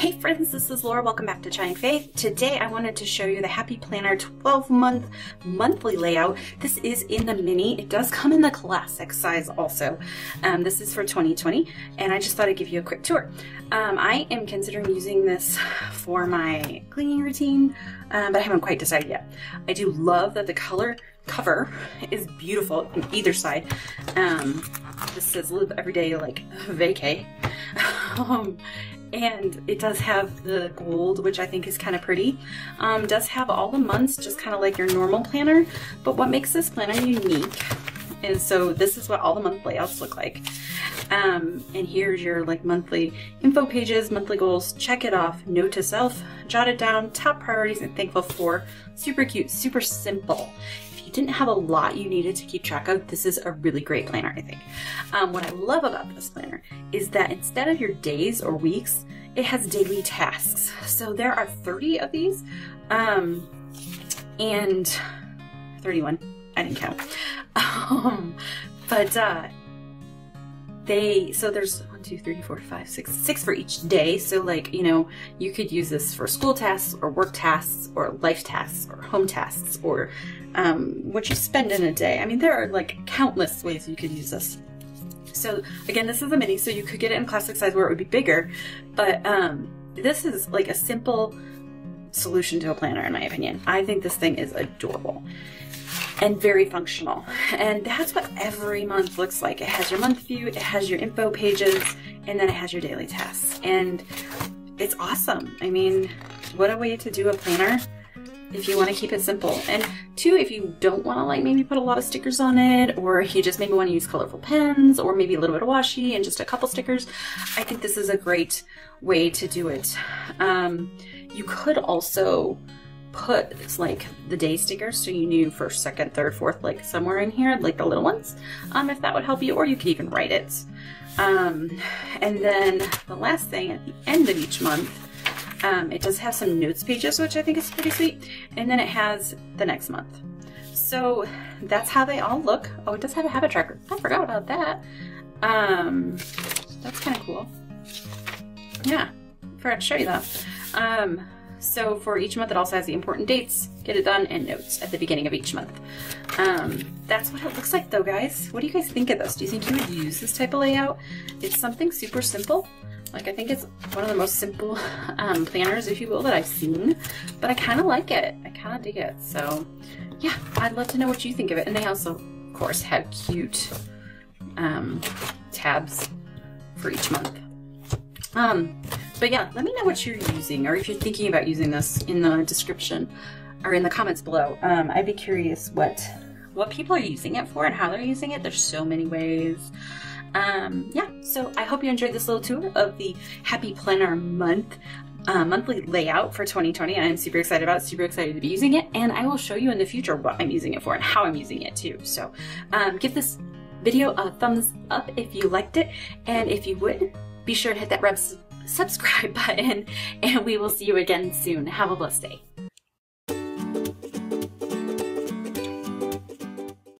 Hey friends, this is Laura. Welcome back to Trying Faith. Today I wanted to show you the Happy Planner 12 month monthly layout. This is in the mini. It does come in the classic size also. Um, this is for 2020 and I just thought I'd give you a quick tour. Um, I am considering using this for my cleaning routine, um, but I haven't quite decided yet. I do love that the color cover is beautiful on either side. Um, this says live every day like vacay. um, and it does have the gold, which I think is kind of pretty. Um, does have all the months, just kind of like your normal planner, but what makes this planner unique and so this is what all the month layouts look like. Um, and here's your like monthly info pages, monthly goals, check it off, note to self, jot it down, top priorities and thankful for. Super cute, super simple you didn't have a lot you needed to keep track of, this is a really great planner, I think. Um, what I love about this planner is that instead of your days or weeks, it has daily tasks. So there are 30 of these, um, and 31, I didn't count. Um, but uh, they, so there's one, two, three, four, five, six, six for each day. So like, you know, you could use this for school tasks or work tasks or life tasks or home tasks or um, what you spend in a day. I mean, there are like countless ways you could use this. So again, this is a mini, so you could get it in classic size where it would be bigger, but um, this is like a simple solution to a planner in my opinion. I think this thing is adorable and very functional. And that's what every month looks like. It has your month view, it has your info pages, and then it has your daily tasks. And it's awesome. I mean, what a way to do a planner if you want to keep it simple. And two, if you don't want to like maybe put a lot of stickers on it, or you just maybe want to use colorful pens, or maybe a little bit of washi and just a couple stickers, I think this is a great way to do it. Um, you could also put like the day stickers so you knew first, second, third, fourth, like somewhere in here, like the little ones, um, if that would help you, or you could even write it. Um, and then the last thing at the end of each month, um, it does have some notes pages, which I think is pretty sweet. And then it has the next month. So that's how they all look. Oh, it does have a habit tracker. I forgot about that. Um, that's kind of cool. Yeah, forgot to show you that. Um, so for each month, it also has the important dates, get it done, and notes at the beginning of each month. Um, that's what it looks like though, guys. What do you guys think of this? Do you think you would use this type of layout? It's something super simple. Like I think it's one of the most simple um, planners, if you will, that I've seen, but I kind of like it. I kind of dig it. So yeah, I'd love to know what you think of it. And they also, of course, have cute um, tabs for each month. Um, but yeah, let me know what you're using or if you're thinking about using this in the description or in the comments below. Um, I'd be curious what what people are using it for and how they're using it. There's so many ways. Um, yeah, so I hope you enjoyed this little tour of the Happy Planner month. Uh, monthly layout for 2020 I'm super excited about it, super excited to be using it and I will show you in the future what I'm using it for and how I'm using it too. So um, give this video a thumbs up if you liked it and if you would be sure to hit that red subscribe button and we will see you again soon. Have a blessed day.